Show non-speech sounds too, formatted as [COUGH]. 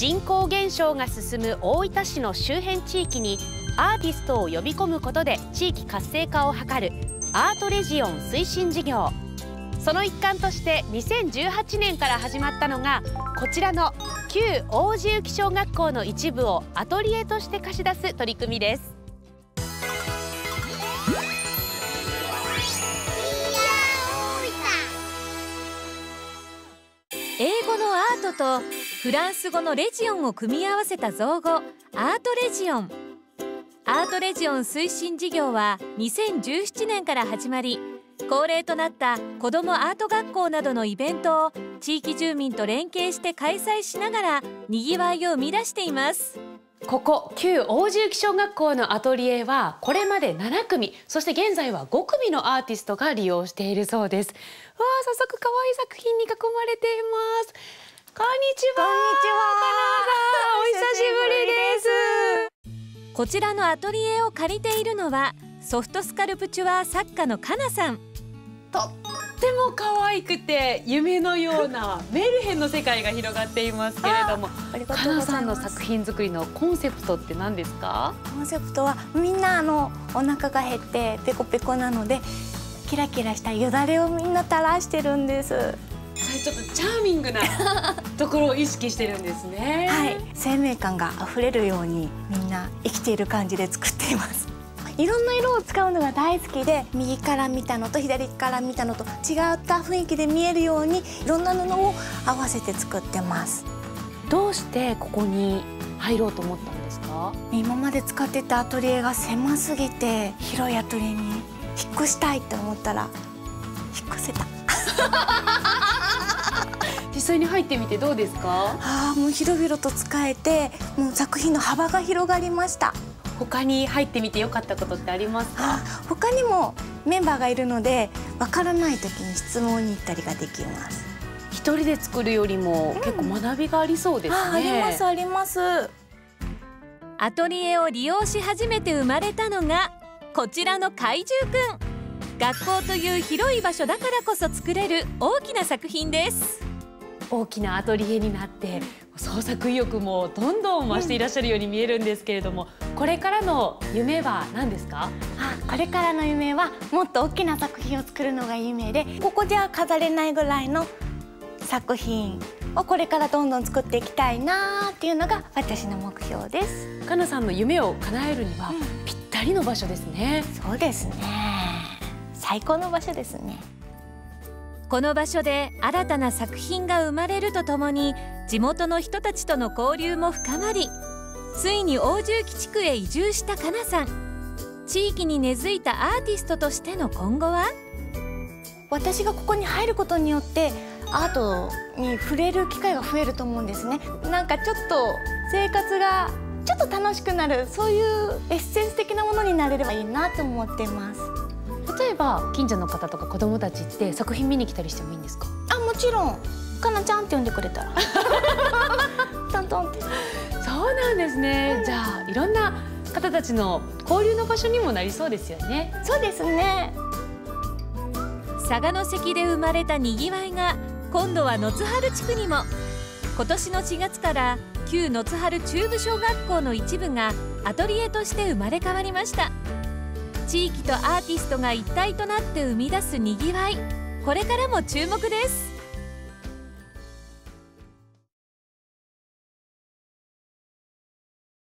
人口減少が進む大分市の周辺地域にアーティストを呼び込むことで地域活性化を図るアートレジオン推進事業。その一環として2018年から始まったのがこちらの旧王子行小学校の一部をアトリエとして貸し出す取り組みです。とフランス語のレジオンを組み合わせた造語アートレジオン。アートレジオン推進事業は2017年から始まり恒例となった子どもアート学校などのイベントを地域住民と連携して開催しながらにぎわいを生み出しています。ここ旧王子行小学校のアトリエはこれまで7組そして現在は5組のアーティストが利用しているそうです。わあ早速可愛い作品に囲まれています。こんにちは。こんにちは。お久しぶりです。こちらのアトリエを借りているのはソフトスカルプチュアー作家のかなさん。とっても可愛くて夢のようなメルヘンの世界が広がっていますけれどもかなさんの作品作りのコンセプトって何ですか？コンセプトはみんなあのお腹が減ってペコペコなのでキラキラしたよだれをみんな垂らしてるんですそれちょっとチャーミングな [LAUGHS] ところを意識してるんですね。はい。生命感が溢れるようにみんな生きている感じで作っています。いろんな色を使うのが大好きで右から見たのと左から見たのと違った雰囲気で見えるようにいろんな布を合わせて作ってます。どうしてここに入ろうと思ったんですか？今まで使ってたアトリエが狭すぎて広いアトリエに引っ越したいって思ったら引っ越せた [LAUGHS] 実際に入ってみてどうですか？ああもう広々と使えてもう作品の幅が広がりました。他に入ってみて良かったことってありますか？他にもメンバーがいるのでわからない時に質問に行ったりができます。一人で作るよりも結構学びがありそうですね、うん、ありますあります。アトリエを利用し始めて生まれたのがこちらの怪獣くん。学校という広い場所だからこそ作れる大きな作品です大きなアトリエになって創作意欲もどんどん増していらっしゃるように見えるんですけれども、うん、これからの夢は何ですか？あこれからの夢はもっと大きな作品を作るのが夢でここじゃ飾れないぐらいの作品をこれからどんどん作っていきたいなっていうのが私の目標です。かなさんの夢を叶えるには、ぴったりの場所ですね。そうですね最高の場所ですねこの場所で新たな作品が生まれるとともに地元の人たちとの交流も深まりついに大重基地区へ移住したかなさん。地域に根付いたアーティストとしての今後は？私がここに入ることによってアートに触れる機会が増えると思うんですね。なんかちょっと生活がちょっと楽しくなるそういうエッセンス的なものになれればいいなと思ってます。例えば近所の方とか子供たちって作品見に来たりしてもいいんですか？あもちろん。かなちゃんって呼んでくれたら。[LAUGHS] トントンって。そうなんですね。じゃあいろんな方たちの交流の場所にもなりそうですよね。そうですね。佐賀関で生まれたにぎわいが今度は野津原地区にも。今年の4月から旧野津原中部小学校の一部がアトリエとして生まれ変わりました地域とアーティストが一体となって生み出すにぎわい。これからも注目です。